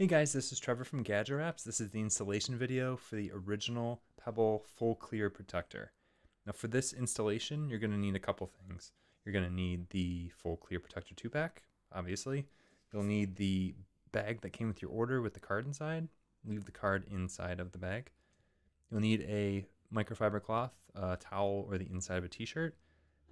Hey guys, this is Trevor from Gadget Wraps. This is the installation video for the original Pebble Full Clear Protector. Now for this installation, you're going to need a couple things. You're going to need the Full Clear Protector 2-pack, obviously. You'll need the bag that came with your order with the card inside. Leave the card inside of the bag. You'll need a microfiber cloth, a towel, or the inside of a t-shirt.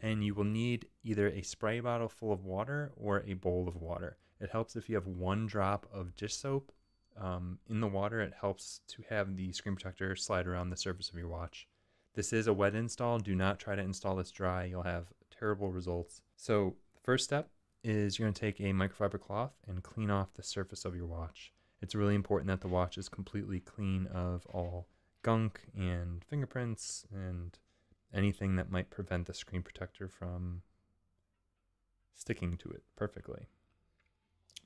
And you will need either a spray bottle full of water or a bowl of water. It helps if you have one drop of dish soap um, in the water. It helps to have the screen protector slide around the surface of your watch. This is a wet install. Do not try to install this dry. You'll have terrible results. So the first step is you're going to take a microfiber cloth and clean off the surface of your watch. It's really important that the watch is completely clean of all gunk and fingerprints and anything that might prevent the screen protector from sticking to it perfectly.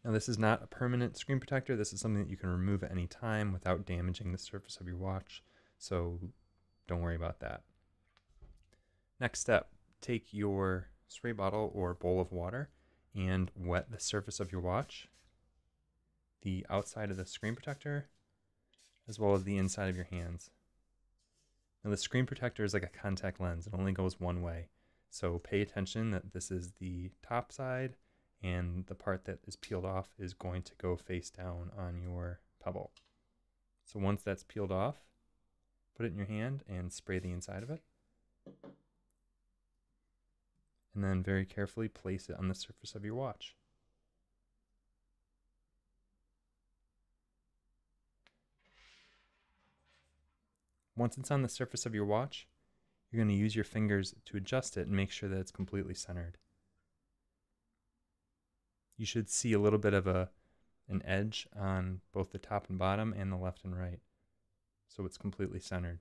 Now this is not a permanent screen protector. This is something that you can remove at any time without damaging the surface of your watch. So don't worry about that. Next step, take your spray bottle or bowl of water and wet the surface of your watch, the outside of the screen protector, as well as the inside of your hands. Now the screen protector is like a contact lens. It only goes one way. So pay attention that this is the top side and the part that is peeled off is going to go face down on your pebble. So once that's peeled off, put it in your hand and spray the inside of it. And then very carefully place it on the surface of your watch. Once it's on the surface of your watch, you're going to use your fingers to adjust it and make sure that it's completely centered you should see a little bit of a an edge on both the top and bottom and the left and right. So it's completely centered.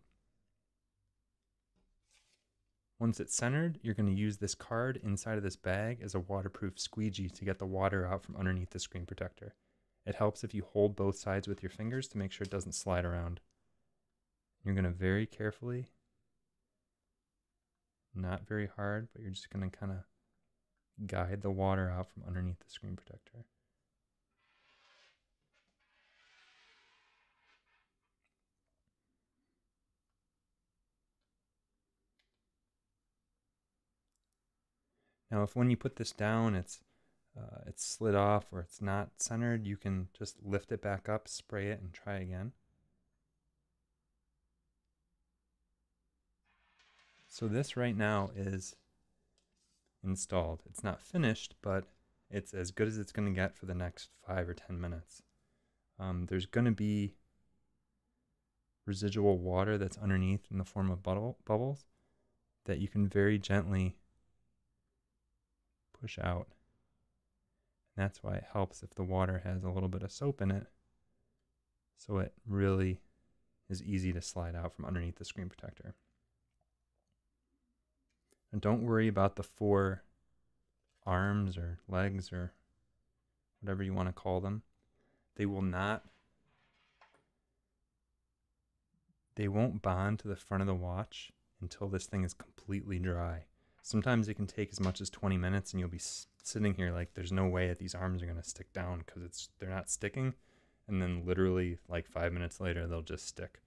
Once it's centered, you're going to use this card inside of this bag as a waterproof squeegee to get the water out from underneath the screen protector. It helps if you hold both sides with your fingers to make sure it doesn't slide around. You're going to very carefully, not very hard, but you're just going to kind of guide the water out from underneath the screen protector. Now, if when you put this down, it's uh, it's slid off or it's not centered, you can just lift it back up, spray it, and try again. So this right now is installed. It's not finished, but it's as good as it's going to get for the next five or 10 minutes. Um, there's going to be residual water that's underneath in the form of bubble, bubbles that you can very gently push out. And that's why it helps if the water has a little bit of soap in it. So it really is easy to slide out from underneath the screen protector. And don't worry about the four arms or legs or whatever you want to call them. They will not, they won't bond to the front of the watch until this thing is completely dry. Sometimes it can take as much as 20 minutes and you'll be sitting here like there's no way that these arms are going to stick down because it's they're not sticking and then literally like 5 minutes later they'll just stick.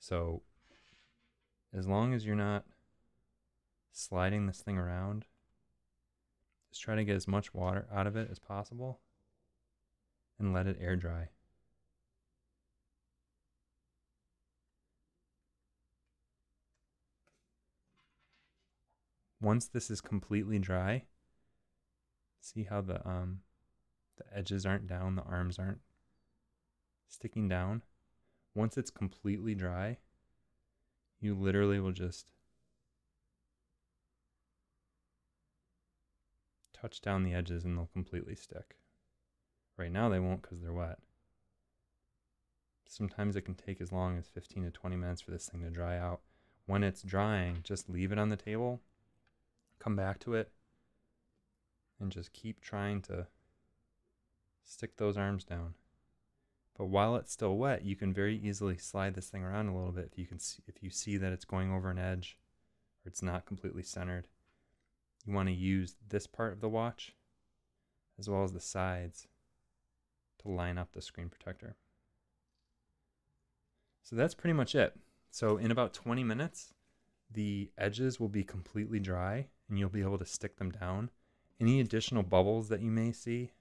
So as long as you're not sliding this thing around. Just try to get as much water out of it as possible and let it air dry. Once this is completely dry, see how the um the edges aren't down, the arms aren't sticking down. Once it's completely dry, you literally will just touch down the edges and they'll completely stick. Right now they won't because they're wet. Sometimes it can take as long as 15 to 20 minutes for this thing to dry out. When it's drying, just leave it on the table, come back to it, and just keep trying to stick those arms down. But while it's still wet, you can very easily slide this thing around a little bit if you can see, if you see that it's going over an edge or it's not completely centered you want to use this part of the watch as well as the sides to to line up the screen protector. So that's pretty much it. So in about 20 minutes, the edges will be completely dry and you'll be able to stick them down. Any additional bubbles that you may see,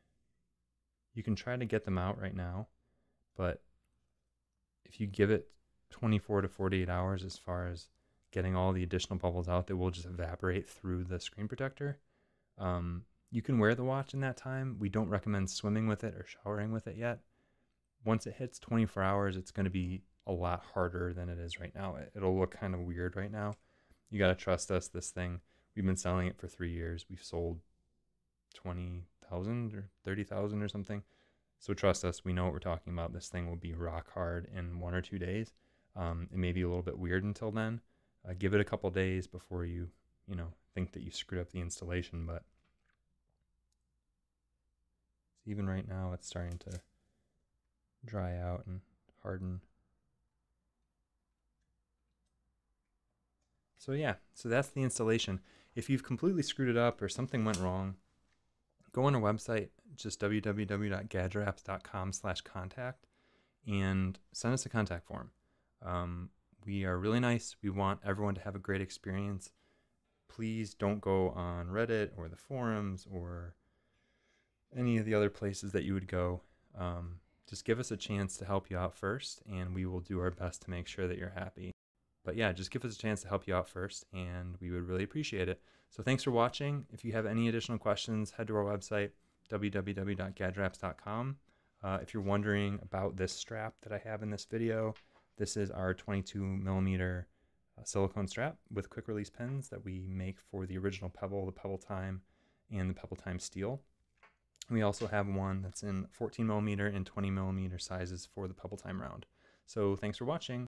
you can try to get them out right now, but if you give it 24 to 48 hours as far as getting all the additional bubbles out that will just evaporate through the screen protector, um, you can wear the watch in that time. We don't recommend swimming with it or showering with it yet. Once it hits 24 hours, it's going to be a lot harder than it is right now. It'll look kind of weird right now. You got to trust us. This thing, we've been selling it for three years. We've sold 20,000 or 30,000 or something. So trust us. We know what we're talking about. This thing will be rock hard in one or two days. Um, it may be a little bit weird until then. Uh, give it a couple days before you, you know, think that you screwed up the installation. But even right now, it's starting to dry out and harden. So yeah, so that's the installation. If you've completely screwed it up or something went wrong, go on our website, just www.gadgetwraps.com slash contact, and send us a contact form. Um, we are really nice. We want everyone to have a great experience. Please don't go on Reddit or the forums or any of the other places that you would go. Um, just give us a chance to help you out first, and we will do our best to make sure that you're happy. But yeah, just give us a chance to help you out first, and we would really appreciate it. So thanks for watching. If you have any additional questions, head to our website, www.gadgetwraps.com. Uh, if you're wondering about this strap that I have in this video, this is our 22 millimeter uh, silicone strap with quick release pins that we make for the original Pebble, the Pebble Time, and the Pebble Time Steel. We also have one that's in 14 millimeter and 20 millimeter sizes for the Pebble Time round. So thanks for watching.